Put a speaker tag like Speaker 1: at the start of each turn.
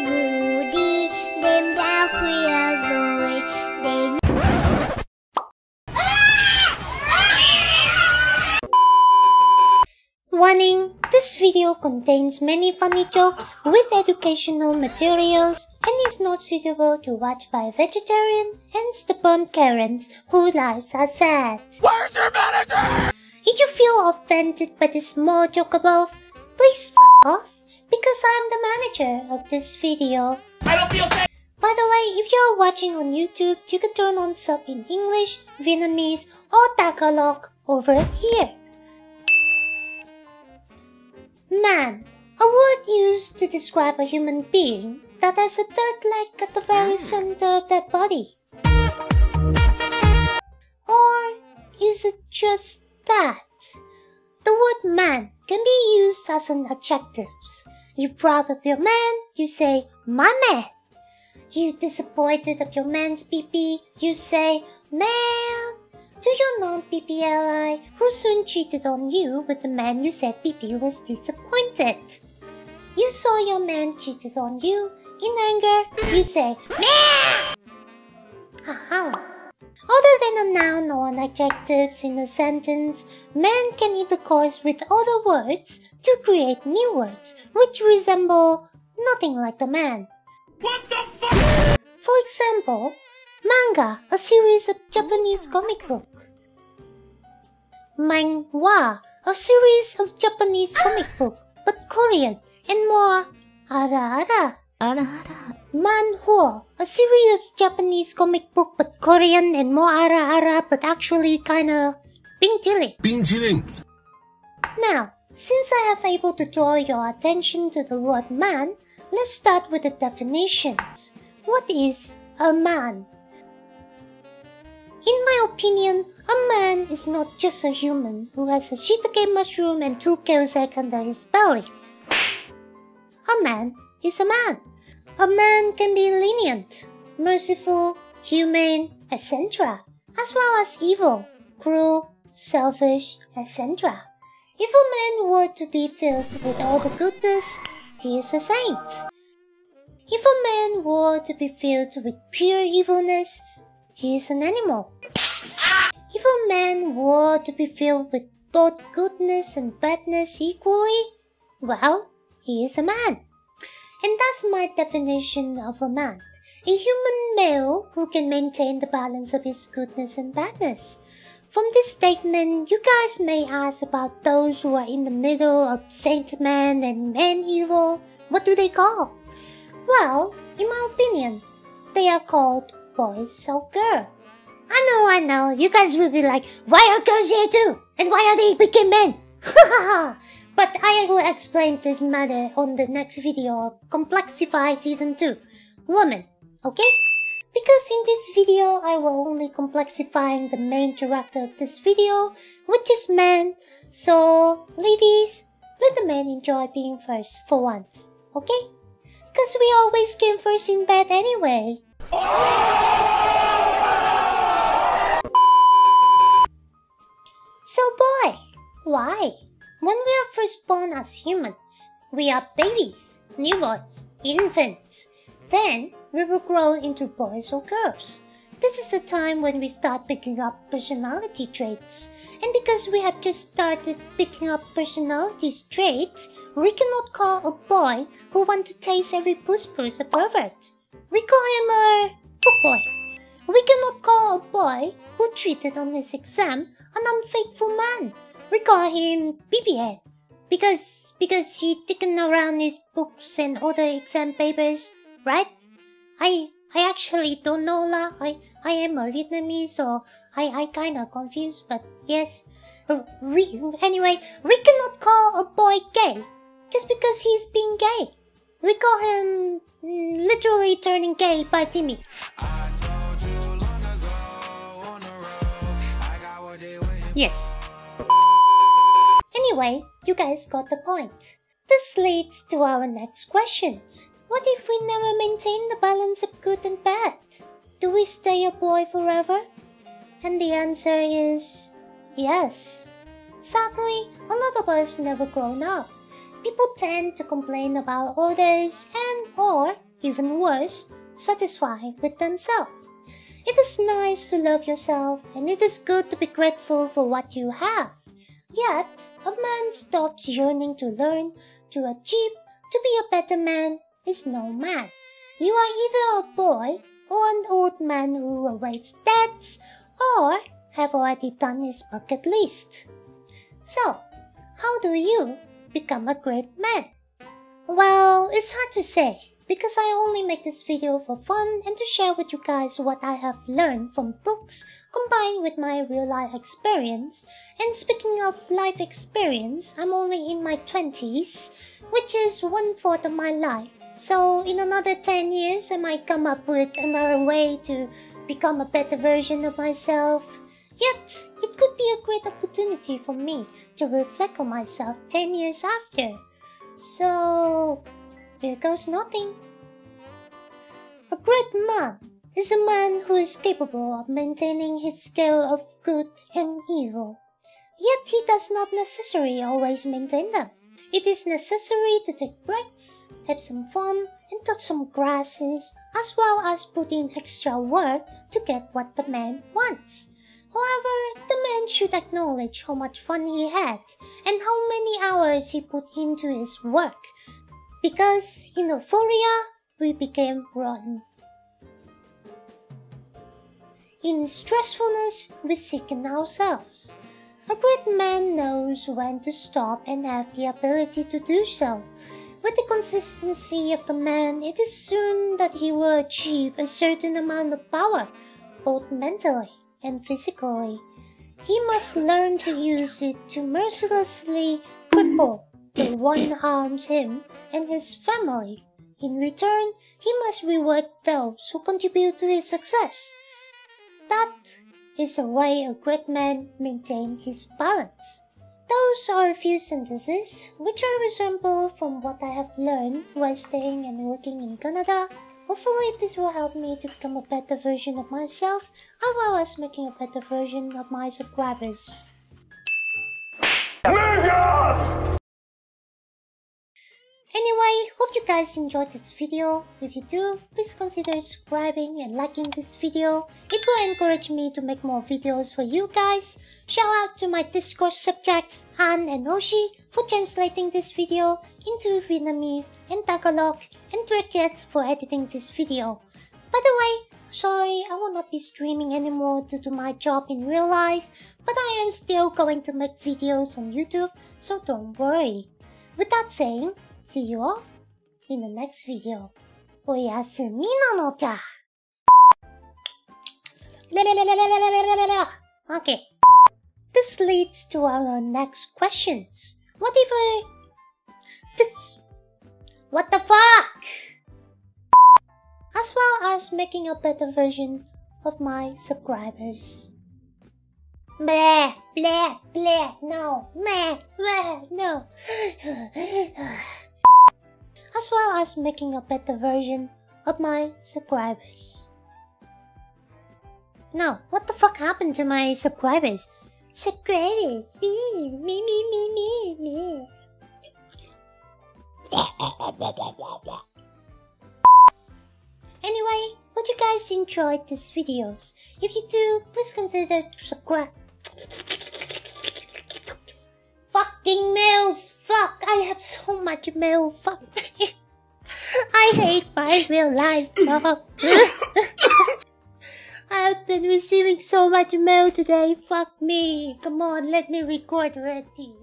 Speaker 1: ngủ đi đêm đã khuya rồi để
Speaker 2: Warning! This video contains many funny jokes with educational materials and is not suitable to watch by vegetarians and stubborn Karens whose lives are sad.
Speaker 3: Where's your manager?
Speaker 2: If you feel offended by the small joke above, please f off because I'm the manager of this video.
Speaker 3: I don't feel safe.
Speaker 2: By the way, if you're watching on YouTube, you can turn on sub in English, Vietnamese, or Tagalog over here. Man, a word used to describe a human being that has a third leg at the very ah. center of their body. Or is it just that? The word man can be used as an adjective. You proud of your man, you say, my man. You disappointed of your man's PP, you say, man. To your non-PP ally who soon cheated on you with the man you said PP was disappointed. You saw your man cheated on you. In anger, you say, man. Aha. Other than a noun or an adjectives in a sentence, man can intercourse with other words to create new words which resemble nothing like the man.
Speaker 3: What the fuck?
Speaker 2: For example, manga, a series of Japanese comic book. Manhwa, a series of Japanese comic book, but Korean and more ara ara.
Speaker 4: Ara ara.
Speaker 2: A series of Japanese comic book, but Korean and more ara ara, but actually kinda bing
Speaker 5: chilling. Bing chilling.
Speaker 2: Now, since I have able to draw your attention to the word man, let's start with the definitions. What is a man? In my opinion, a man is not just a human who has a shiitake mushroom and two kosek under his belly. A man is a man. A man can be lenient, merciful, humane, etc., as well as evil, cruel, selfish, etc. If a man were to be filled with all the goodness, he is a saint. If a man were to be filled with pure evilness, he is an animal. If a man were to be filled with both goodness and badness equally, well, he is a man. And that's my definition of a man. A human male who can maintain the balance of his goodness and badness. From this statement, you guys may ask about those who are in the middle of saint man and man evil. What do they call? Well, in my opinion, they are called boys or girl. I know, I know. You guys will be like, why are girls here too? And why are they became men? but I will explain this matter on the next video of Complexify Season 2. Woman, okay? Because in this video, I will only complexifying the main character of this video, which is man. So, ladies, let the man enjoy being first for once, okay? Because we always came first in bed anyway. So, boy, why? When we are first born as humans, we are babies, newborns, infants. Then we will grow into boys or girls. This is the time when we start picking up personality traits. And because we have just started picking up personality traits, we cannot call a boy who wants to taste every puss puss a pervert. We call him a footboy. We cannot call a boy who cheated on his exam an unfaithful man. We call him BBhead because because he taken around his books and other exam papers, right? I I actually don't know lah. I I am a Vietnamese, so I I kind of confused, but yes. Uh, We, anyway, we cannot call a boy gay just because he's being gay. We call him mm, literally turning gay by Timmy. Yes. Anyway, you guys got the point. This leads to our next questions. What if we never maintain the balance of good and bad? Do we stay a boy forever? And the answer is yes. Sadly, a lot of us never grown up. People tend to complain about others and or, even worse, satisfied with themselves. It is nice to love yourself and it is good to be grateful for what you have. Yet, a man stops yearning to learn, to achieve, to be a better man is no man. You are either a boy or an old man who awaits debts or have already done his bucket list. So, how do you become a great man? Well, it's hard to say because I only make this video for fun and to share with you guys what I have learned from books combined with my real life experience. And speaking of life experience, I'm only in my 20s, which is one fourth of my life. So in another 10 years, I might come up with another way to become a better version of myself. Yet, it could be a great opportunity for me to reflect on myself 10 years after. So, here goes nothing. A great man is a man who is capable of maintaining his scale of good and evil. Yet he does not necessarily always maintain them. It is necessary to take breaks, have some fun, and touch some grasses, as well as put in extra work to get what the man wants. However, the man should acknowledge how much fun he had and how many hours he put into his work. Because in euphoria, we became rotten. In stressfulness, we sicken ourselves. A great man knows when to stop and have the ability to do so. With the consistency of the man, it is soon that he will achieve a certain amount of power, both mentally and physically. He must learn to use it to mercilessly cripple the one harms him and his family. In return, he must reward those who contribute to his success. That is the way a great man maintains his balance. Those are a few sentences which I resemble from what I have learned while staying and working in Canada Hopefully this will help me to become a better version of myself as well as making a better version of my subscribers. Anyway, hope you guys enjoyed this video. If you do, please consider subscribing and liking this video. It will encourage me to make more videos for you guys. Shout out to my Discord subjects, Han and Oshi, for translating this video into Vietnamese and Tagalog and Crickets for editing this video. By the way, sorry I will not be streaming anymore due to my job in real life, but I am still going to make videos on YouTube, so don't worry. With that saying, see you all in the next video. おやすみなのじゃ。Okay. This leads to our next questions. What if I... This... What the fuck? As well as making a better version of my subscribers. Bleh, bleh, bleh, no, meh, bleh, no. as well as making a better version of my subscribers. Now, what the fuck happened to my subscribers? Subscribers, me, me, me, me, me, me. Anyway, hope you guys enjoyed these videos. If you do, please consider subscribe. Fucking mails! Fuck! I have so much mail. Fuck! I hate my real life, been receiving so much mail today. Fuck me. Come on, let me record already.